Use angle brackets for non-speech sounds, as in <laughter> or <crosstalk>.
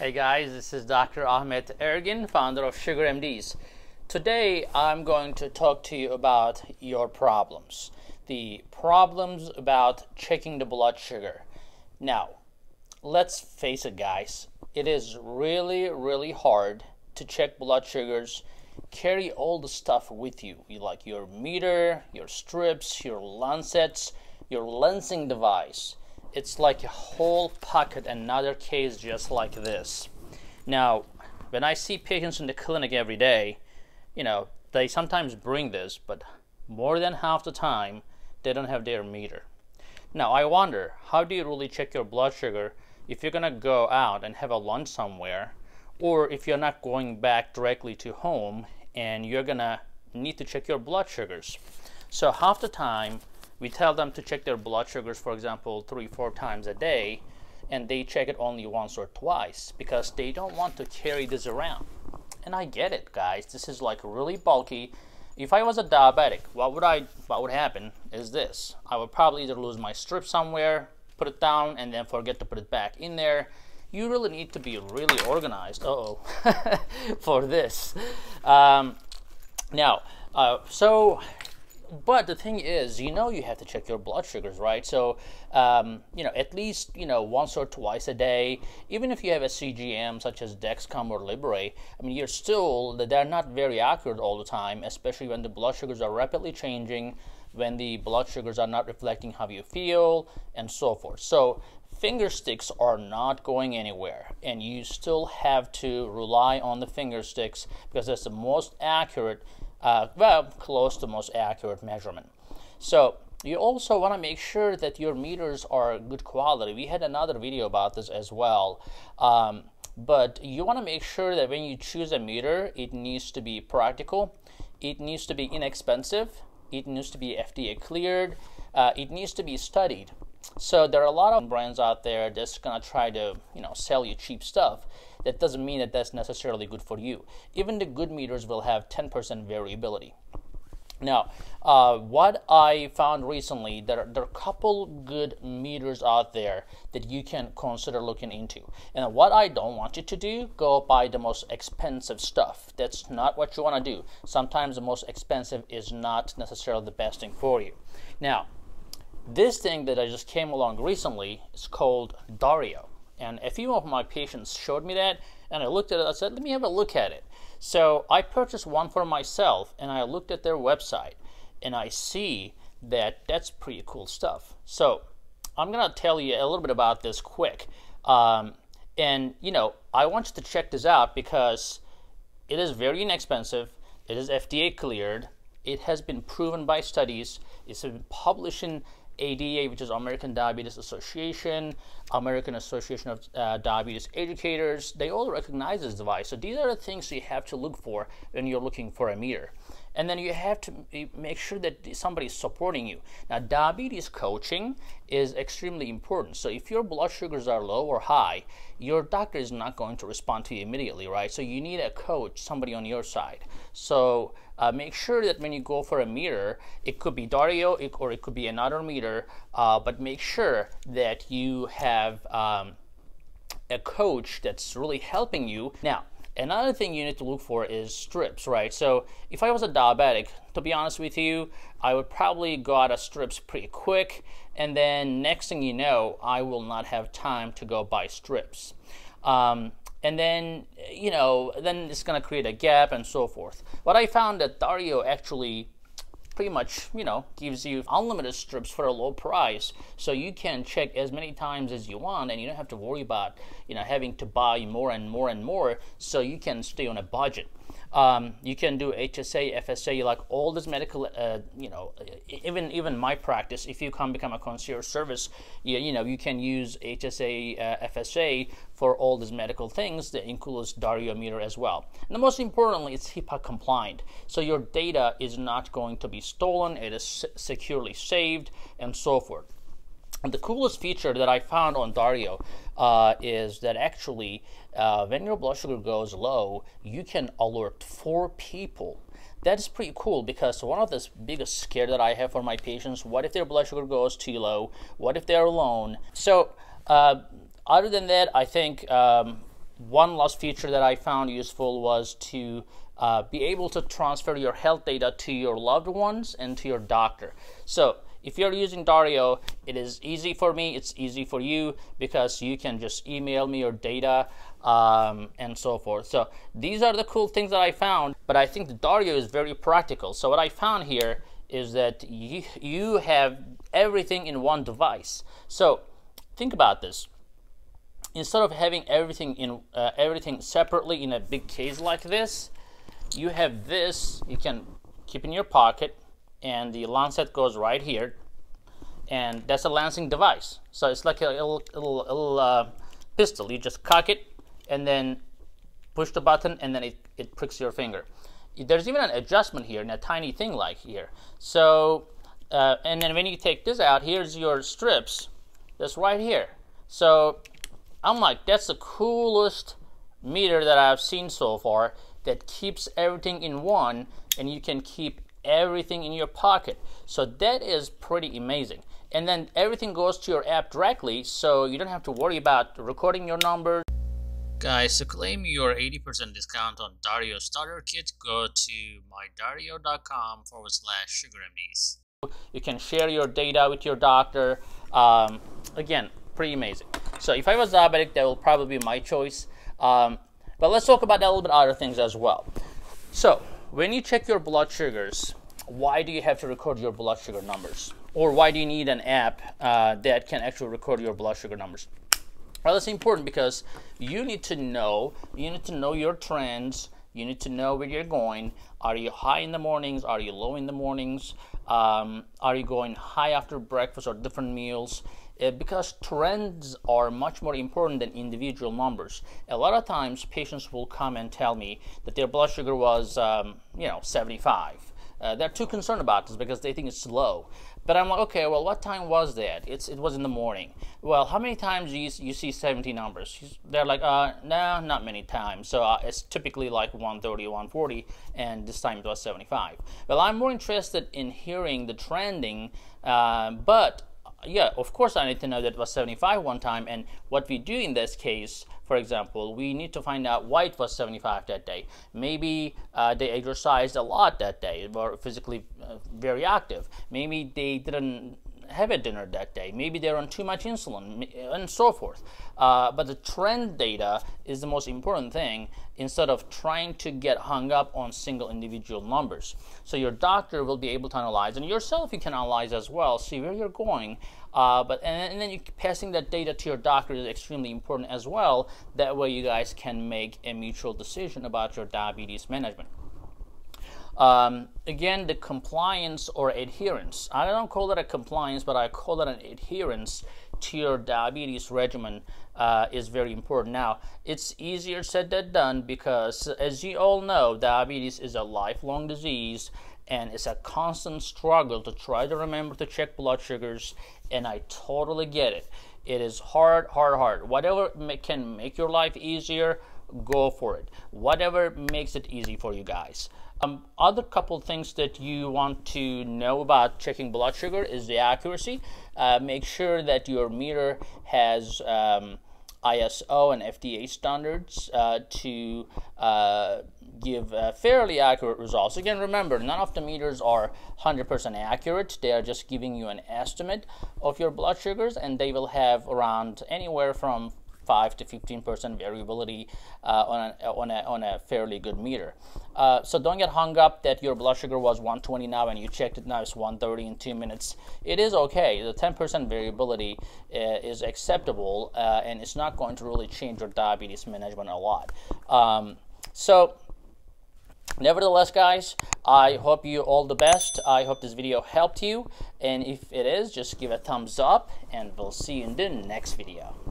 Hey guys, this is Dr. Ahmet Ergin, founder of Sugar MDs. Today I'm going to talk to you about your problems. The problems about checking the blood sugar. Now, let's face it, guys, it is really, really hard to check blood sugars. Carry all the stuff with you, like your meter, your strips, your lancets, your lancing device it's like a whole pocket, another case just like this. Now, when I see patients in the clinic every day, you know, they sometimes bring this, but more than half the time, they don't have their meter. Now, I wonder, how do you really check your blood sugar if you're gonna go out and have a lunch somewhere, or if you're not going back directly to home and you're gonna need to check your blood sugars? So half the time, we tell them to check their blood sugars, for example, three, four times a day, and they check it only once or twice because they don't want to carry this around. And I get it, guys. This is like really bulky. If I was a diabetic, what would I what would happen is this. I would probably either lose my strip somewhere, put it down, and then forget to put it back in there. You really need to be really organized. Uh oh, <laughs> for this. Um, now, uh, so but the thing is, you know, you have to check your blood sugars, right? So, um, you know, at least you know once or twice a day. Even if you have a CGM such as Dexcom or Libre, I mean, you're still they're not very accurate all the time, especially when the blood sugars are rapidly changing, when the blood sugars are not reflecting how you feel, and so forth. So. Finger sticks are not going anywhere, and you still have to rely on the finger sticks because that's the most accurate uh, well, close to most accurate measurement. So you also want to make sure that your meters are good quality. We had another video about this as well. Um, but you want to make sure that when you choose a meter, it needs to be practical, it needs to be inexpensive, it needs to be FDA cleared, uh, it needs to be studied. So there are a lot of brands out there that's gonna try to, you know, sell you cheap stuff. That doesn't mean that that's necessarily good for you. Even the good meters will have 10% variability. Now, uh, what I found recently, there, there are a couple good meters out there that you can consider looking into. And what I don't want you to do, go buy the most expensive stuff. That's not what you want to do. Sometimes the most expensive is not necessarily the best thing for you. Now, this thing that I just came along recently is called Dario. And a few of my patients showed me that, and I looked at it. I said, let me have a look at it. So I purchased one for myself, and I looked at their website, and I see that that's pretty cool stuff. So I'm to tell you a little bit about this quick. Um, and, you know, I want you to check this out because it is very inexpensive. It is FDA cleared. It has been proven by studies. It's been published in ADA, which is American Diabetes Association, American Association of uh, Diabetes Educators, they all recognize this device. So these are the things you have to look for when you're looking for a meter. And then you have to make sure that somebody is supporting you. Now, diabetes coaching is extremely important. So if your blood sugars are low or high, your doctor is not going to respond to you immediately, right? So you need a coach, somebody on your side. So uh, make sure that when you go for a meter, it could be Dario or it could be another meter, uh, but make sure that you have um, a coach that's really helping you. Now, Another thing you need to look for is strips, right? So if I was a diabetic, to be honest with you, I would probably go out of strips pretty quick, and then next thing you know, I will not have time to go buy strips. Um, and then, you know, then it's going to create a gap and so forth. But I found that Dario actually pretty much, you know, gives you unlimited strips for a low price. So you can check as many times as you want and you don't have to worry about, you know, having to buy more and more and more so you can stay on a budget. Um, you can do HSA, FSA, like all this medical, uh, you know, even even my practice. If you come become a concierge service, you, you know, you can use HSA, uh, FSA for all these medical things that includes Dario meter as well. And the most importantly, it's HIPAA compliant. So your data is not going to be stolen. It is securely saved and so forth. And the coolest feature that I found on Dario uh, is that actually, uh, when your blood sugar goes low, you can alert four people. That is pretty cool because one of the biggest scare that I have for my patients, what if their blood sugar goes too low? What if they're alone? So, uh, other than that, I think um, one last feature that I found useful was to uh, be able to transfer your health data to your loved ones and to your doctor. So if you're using Dario, it is easy for me, it's easy for you because you can just email me your data um, and so forth. So these are the cool things that I found, but I think the Dario is very practical. So what I found here is that you, you have everything in one device. So think about this. Instead of having everything in uh, everything separately in a big case like this, you have this you can keep in your pocket and the lancet goes right here and that's a lancing device. So it's like a little, little, little uh, pistol. You just cock it and then push the button and then it, it pricks your finger. There's even an adjustment here in a tiny thing like here. So uh, and then when you take this out here's your strips. That's right here. So I'm like that's the coolest meter that I've seen so far that keeps everything in one and you can keep everything in your pocket. So that is pretty amazing. And then everything goes to your app directly so you don't have to worry about recording your numbers. Guys, to claim your 80% discount on Dario Starter Kit, go to mydario.com forward slash sugarmds. You can share your data with your doctor. Um, again, pretty amazing. So if I was diabetic, that will probably be my choice. Um, but let's talk about a little bit other things as well. So when you check your blood sugars, why do you have to record your blood sugar numbers? Or why do you need an app uh, that can actually record your blood sugar numbers? Well, that's important because you need to know, you need to know your trends, you need to know where you're going. Are you high in the mornings? Are you low in the mornings? Um, are you going high after breakfast or different meals? Uh, because trends are much more important than individual numbers. A lot of times patients will come and tell me that their blood sugar was, um, you know, 75. Uh, they're too concerned about this because they think it's low. But I'm like, okay, well, what time was that? It's it was in the morning. Well, how many times do you, you see 70 numbers? They're like, uh, no, not many times. So uh, it's typically like 130, 140, and this time it was 75. Well, I'm more interested in hearing the trending, uh, but yeah, of course I need to know that was 75 one time and what we do in this case, for example, we need to find out why it was 75 that day. Maybe uh, they exercised a lot that day, were physically uh, very active. Maybe they didn't have a dinner that day. Maybe they're on too much insulin and so forth. Uh, but the trend data is the most important thing instead of trying to get hung up on single individual numbers. So your doctor will be able to analyze, and yourself you can analyze as well, see where you're going. Uh, but and, and then you passing that data to your doctor is extremely important as well. That way you guys can make a mutual decision about your diabetes management. Um, again, the compliance or adherence. I don't call that a compliance, but I call it an adherence to your diabetes regimen uh, is very important. Now, it's easier said than done because, as you all know, diabetes is a lifelong disease and it's a constant struggle to try to remember to check blood sugars, and I totally get it. It is hard, hard, hard. Whatever can make your life easier, go for it. Whatever makes it easy for you guys. Um, other couple things that you want to know about checking blood sugar is the accuracy. Uh, make sure that your meter has um, ISO and FDA standards uh, to uh, give uh, fairly accurate results. Again, remember, none of the meters are 100% accurate. They are just giving you an estimate of your blood sugars, and they will have around anywhere from 5 to 15% variability uh, on, a, on, a, on a fairly good meter. Uh, so don't get hung up that your blood sugar was 120 now and you checked it now it's 130 in two minutes. It is okay. The 10% variability uh, is acceptable uh, and it's not going to really change your diabetes management a lot. Um, so Nevertheless, guys, I hope you all the best. I hope this video helped you. And if it is, just give a thumbs up and we'll see you in the next video.